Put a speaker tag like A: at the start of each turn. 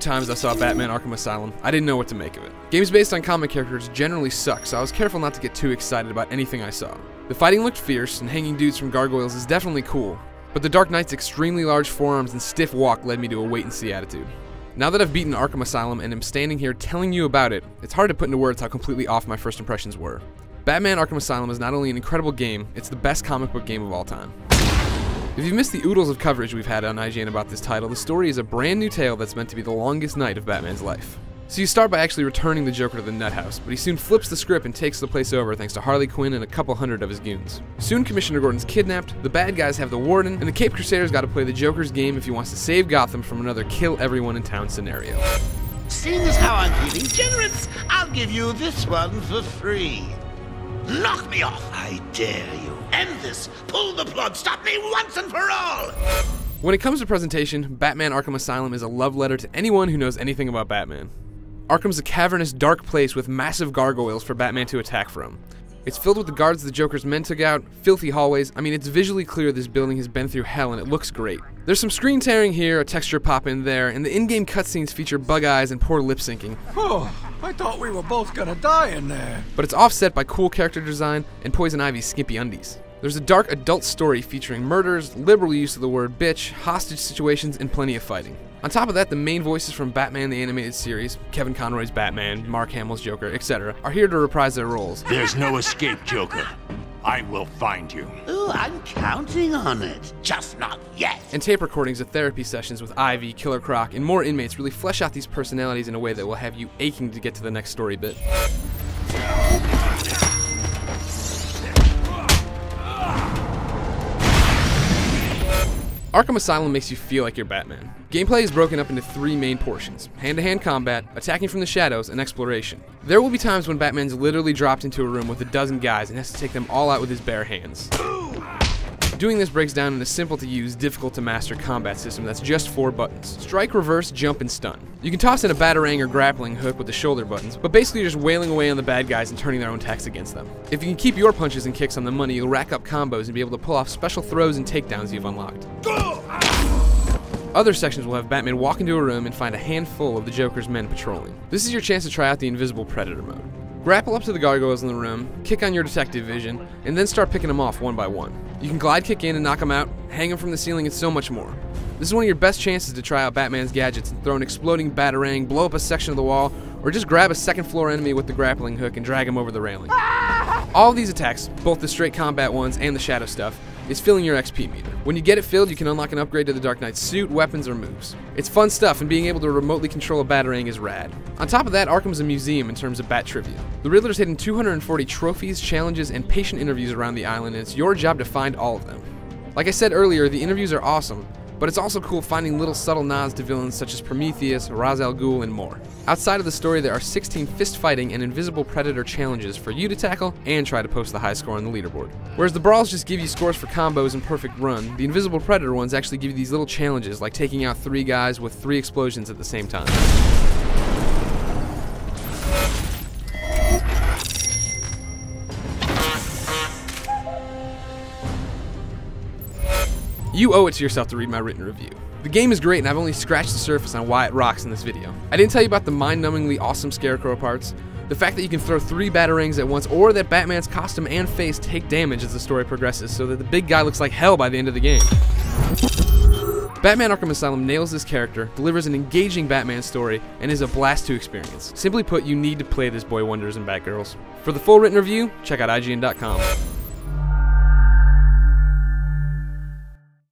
A: times I saw Batman Arkham Asylum, I didn't know what to make of it. Games based on comic characters generally suck, so I was careful not to get too excited about anything I saw. The fighting looked fierce, and hanging dudes from gargoyles is definitely cool, but the Dark Knight's extremely large forearms and stiff walk led me to a wait and see attitude. Now that I've beaten Arkham Asylum and am standing here telling you about it, it's hard to put into words how completely off my first impressions were. Batman Arkham Asylum is not only an incredible game, it's the best comic book game of all time. If you've missed the oodles of coverage we've had on IGN about this title, the story is a brand new tale that's meant to be the longest night of Batman's life. So you start by actually returning the Joker to the nut house, but he soon flips the script and takes the place over thanks to Harley Quinn and a couple hundred of his goons. Soon Commissioner Gordon's kidnapped, the bad guys have the Warden, and the Cape Crusader's gotta play the Joker's game if he wants to save Gotham from another kill everyone in town scenario.
B: Seeing as how I'm feeling generous, I'll give you this one for free. Knock me off, I dare you. End this. Pull the plug. Stop me once and for all.
A: When it comes to presentation, Batman Arkham Asylum is a love letter to anyone who knows anything about Batman. Arkham's a cavernous, dark place with massive gargoyles for Batman to attack from. It's filled with the guards the Joker's men took out, filthy hallways. I mean, it's visually clear this building has been through hell and it looks great. There's some screen tearing here, a texture pop in there, and the in game cutscenes feature bug eyes and poor lip syncing.
C: I thought we were both gonna die in there.
A: But it's offset by cool character design and Poison Ivy's skimpy undies. There's a dark adult story featuring murders, liberal use of the word bitch, hostage situations, and plenty of fighting. On top of that, the main voices from Batman the Animated Series, Kevin Conroy's Batman, Mark Hamill's Joker, etc., are here to reprise their roles.
D: There's no escape, Joker. I will find you.
B: Ooh, I'm counting on it. Just not yet.
A: And tape recordings of therapy sessions with Ivy, Killer Croc, and more inmates really flesh out these personalities in a way that will have you aching to get to the next story bit. Arkham Asylum makes you feel like you're Batman. Gameplay is broken up into three main portions hand to hand combat, attacking from the shadows, and exploration. There will be times when Batman's literally dropped into a room with a dozen guys and has to take them all out with his bare hands. Doing this breaks down into a simple to use, difficult to master combat system that's just four buttons strike, reverse, jump, and stun. You can toss in a batarang or grappling hook with the shoulder buttons, but basically you're just wailing away on the bad guys and turning their own attacks against them. If you can keep your punches and kicks on the money, you'll rack up combos and be able to pull off special throws and takedowns you've unlocked. Other sections will have Batman walk into a room and find a handful of the Joker's men patrolling. This is your chance to try out the Invisible Predator mode. Grapple up to the gargoyles in the room, kick on your detective vision, and then start picking them off one by one. You can glide kick in and knock them out, hang them from the ceiling, and so much more. This is one of your best chances to try out Batman's gadgets and throw an exploding batarang, blow up a section of the wall, or just grab a second floor enemy with the grappling hook and drag him over the railing. Ah! All these attacks, both the straight combat ones and the shadow stuff, is filling your XP meter. When you get it filled, you can unlock an upgrade to the Dark Knight's suit, weapons, or moves. It's fun stuff, and being able to remotely control a Batarang is rad. On top of that, Arkham's a museum in terms of bat trivia. The Riddler's hidden 240 trophies, challenges, and patient interviews around the island, and it's your job to find all of them. Like I said earlier, the interviews are awesome, but it's also cool finding little subtle nods to villains such as Prometheus, Ra's al Ghul, and more. Outside of the story, there are 16 fist fighting and invisible predator challenges for you to tackle and try to post the high score on the leaderboard. Whereas the brawls just give you scores for combos and perfect run, the invisible predator ones actually give you these little challenges like taking out three guys with three explosions at the same time. You owe it to yourself to read my written review. The game is great and I've only scratched the surface on why it rocks in this video. I didn't tell you about the mind-numbingly awesome Scarecrow parts, the fact that you can throw three batarangs at once, or that Batman's costume and face take damage as the story progresses so that the big guy looks like hell by the end of the game. Batman Arkham Asylum nails this character, delivers an engaging Batman story, and is a blast to experience. Simply put, you need to play this Boy Wonders and Batgirls. For the full written review, check out IGN.com.